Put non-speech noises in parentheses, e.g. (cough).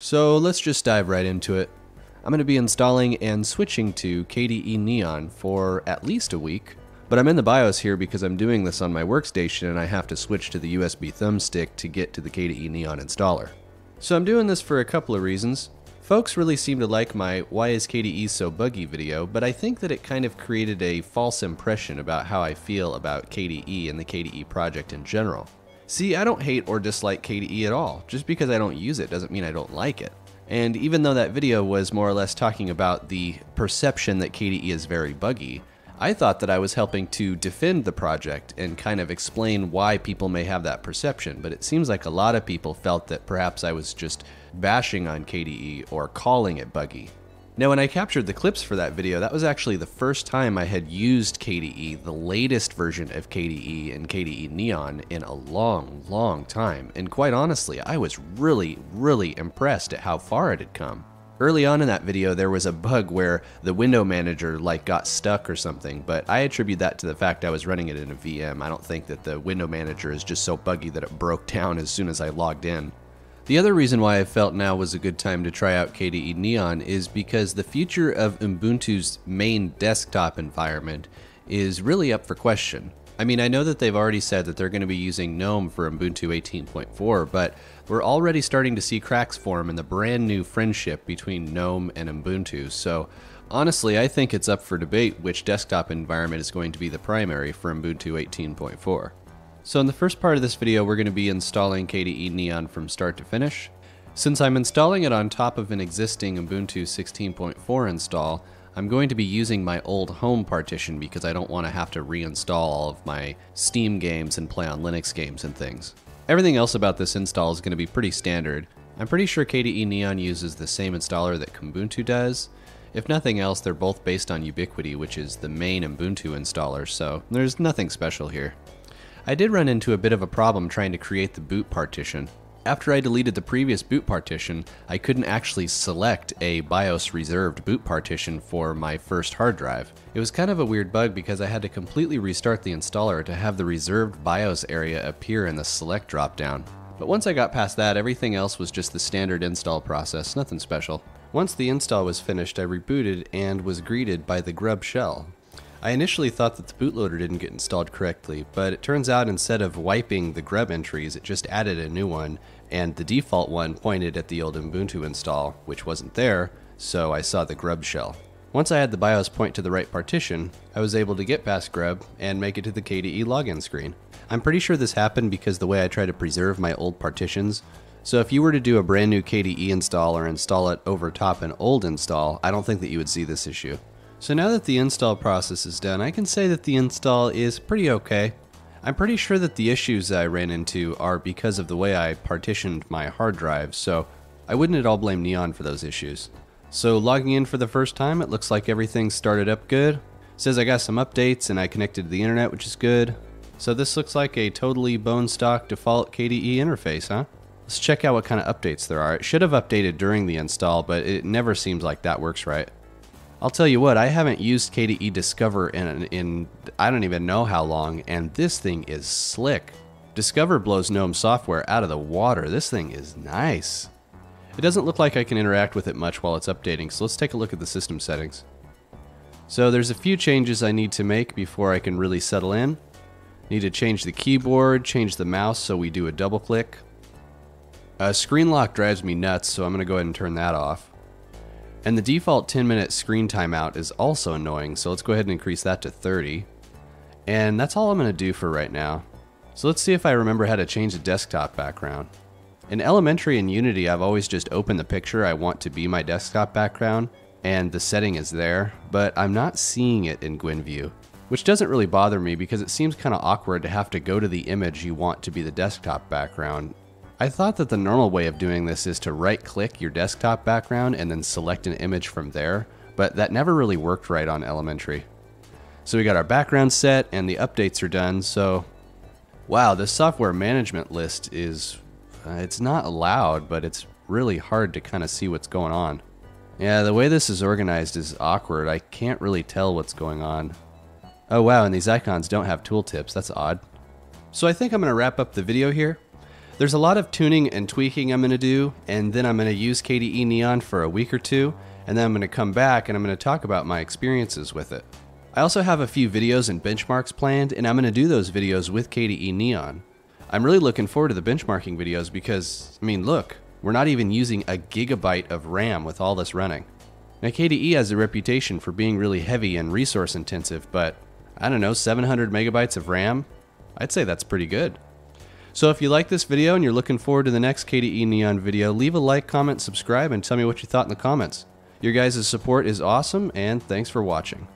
So let's just dive right into it. I'm going to be installing and switching to KDE Neon for at least a week, but I'm in the BIOS here because I'm doing this on my workstation and I have to switch to the USB thumbstick to get to the KDE Neon installer. So I'm doing this for a couple of reasons. Folks really seem to like my Why is KDE so buggy video, but I think that it kind of created a false impression about how I feel about KDE and the KDE project in general. See, I don't hate or dislike KDE at all. Just because I don't use it doesn't mean I don't like it. And even though that video was more or less talking about the perception that KDE is very buggy, I thought that I was helping to defend the project and kind of explain why people may have that perception, but it seems like a lot of people felt that perhaps I was just bashing on KDE or calling it buggy. Now, when I captured the clips for that video, that was actually the first time I had used KDE, the latest version of KDE and KDE Neon, in a long, long time. And quite honestly, I was really, really impressed at how far it had come. Early on in that video, there was a bug where the window manager like got stuck or something, but I attribute that to the fact I was running it in a VM. I don't think that the window manager is just so buggy that it broke (laughs) down as soon as I logged in. The other reason why I felt now was a good time to try out KDE Neon is because the future of Ubuntu's main desktop environment is really up for question. I mean, I know that they've already said that they're going to be using GNOME for Ubuntu 18.4, but we're already starting to see cracks form in the brand new friendship between GNOME and Ubuntu. So, honestly, I think it's up for debate which desktop environment is going to be the primary for Ubuntu 18.4. So in the first part of this video, we're going to be installing KDE Neon from start to finish. Since I'm installing it on top of an existing Ubuntu 16.4 install, I'm going to be using my old home partition because I don't want to have to reinstall all of my Steam games and PlayOnLinux games and things. Everything else about this install is going to be pretty standard. I'm pretty sure KDE Neon uses the same installer that Kubuntu does. If nothing else, they're both based on Ubiquity, which is the main Ubuntu installer, so there's nothing special here. I did run into a bit of a problem trying to create the boot partition. After I deleted the previous boot partition, I couldn't actually select a BIOS reserved boot partition for my first hard drive. It was kind of a weird bug because I had to completely restart the installer to have the reserved BIOS area appear in the select dropdown. But once I got past that, everything else was just the standard install process, nothing special. Once the install was finished, I rebooted and was greeted by the grub shell, I initially thought that the bootloader didn't get installed correctly, but it turns out instead of wiping the grub entries, it just added a new one, and the default one pointed at the old Ubuntu install, which wasn't there, so I saw the grub shell. Once I had the BIOS point to the right partition, I was able to get past grub and make it to the KDE login screen. I'm pretty sure this happened because the way I try to preserve my old partitions. So if you were to do a brand new KDE install or install it over top an old install, I don't think that you would see this issue. So now that the install process is done, I can say that the install is pretty okay. I'm pretty sure that the issues I ran into are because of the way I partitioned my hard drive, so I wouldn't at all blame Neon for those issues. So logging in for the first time, it looks like everything started up good. It says I got some updates and I connected to the internet, which is good. So this looks like a totally bone stock default KDE interface, huh? Let's check out what kind of updates there are. It should have updated during the install, but it never seems like that works right. I'll tell you what, I haven't used KDE Discover in, in I don't even know how long, and this thing is slick. Discover blows GNOME software out of the water. This thing is nice. It doesn't look like I can interact with it much while it's updating, so let's take a look at the system settings. So there's a few changes I need to make before I can really settle in. Need to change the keyboard, change the mouse so we do a double click. Uh, screen lock drives me nuts, so I'm going to go ahead and turn that off. And the default 10 minute screen timeout is also annoying, so let's go ahead and increase that to 30. And that's all I'm going to do for right now. So let's see if I remember how to change the desktop background. In Elementary and Unity, I've always just opened the picture I want to be my desktop background, and the setting is there, but I'm not seeing it in Gwenview, which doesn't really bother me because it seems kind of awkward to have to go to the image you want to be the desktop background I thought that the normal way of doing this is to right click your desktop background and then select an image from there, but that never really worked right on Elementary. So we got our background set and the updates are done, so wow, this software management list is, uh, it's not loud, but it's really hard to kind of see what's going on. Yeah, the way this is organized is awkward. I can't really tell what's going on. Oh wow, and these icons don't have tooltips. That's odd. So I think I'm going to wrap up the video here. There's a lot of tuning and tweaking I'm going to do, and then I'm going to use KDE Neon for a week or two, and then I'm going to come back and I'm going to talk about my experiences with it. I also have a few videos and benchmarks planned, and I'm going to do those videos with KDE Neon. I'm really looking forward to the benchmarking videos because, I mean, look, we're not even using a gigabyte of RAM with all this running. Now, KDE has a reputation for being really heavy and resource intensive, but I don't know, 700 megabytes of RAM? I'd say that's pretty good. So if you like this video and you're looking forward to the next KDE Neon video, leave a like, comment, subscribe, and tell me what you thought in the comments. Your guys' support is awesome, and thanks for watching.